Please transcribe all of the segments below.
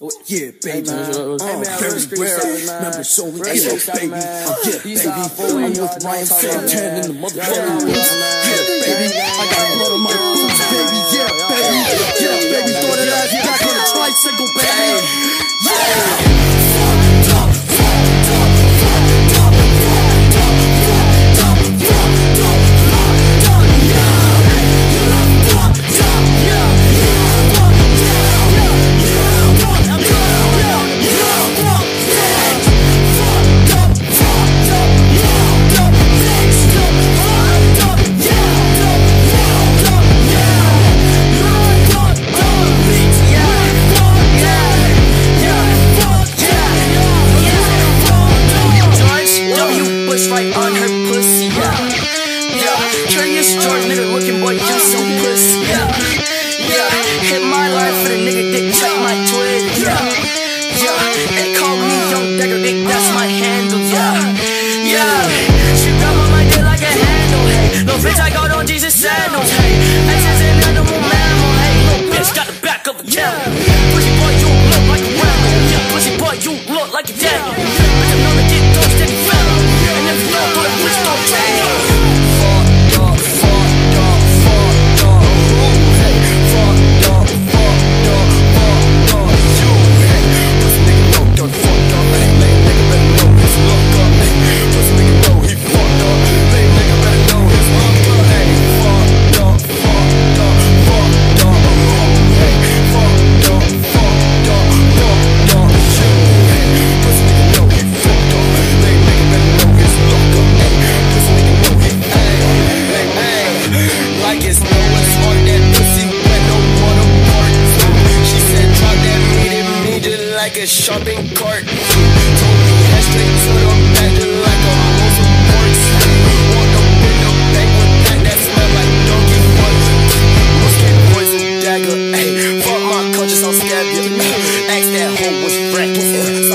Yeah, baby. Hey, man. Uh, Hey, man, very rare. service, man. Remember, so we Real get street it, service, baby. Uh, yeah, baby. side four way, I'm with Ryan what I'm talking about, Santana in the motherfucking Yeah, baby. I got blood on my boots, baby. Yeah, baby. Right on her pussy, yeah. Yeah, curious George, nigga looking boy, you so pussy, yeah. Yeah, hit my line for the nigga dick, check my twig, yeah. Yeah, they call me Young Dagger like a shopping cart. Like a. Walk up in the bank with that that smell like donkey poison dagger. Fuck my conscience, I stab ya. Ask that hoe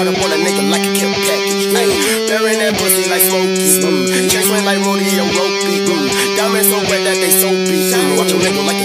on a nigga like a package, that pussy like Smokey, mm. like Rodeo, rope beat, mm. Diamonds so wet that they soapy, mm. Watch a nigga like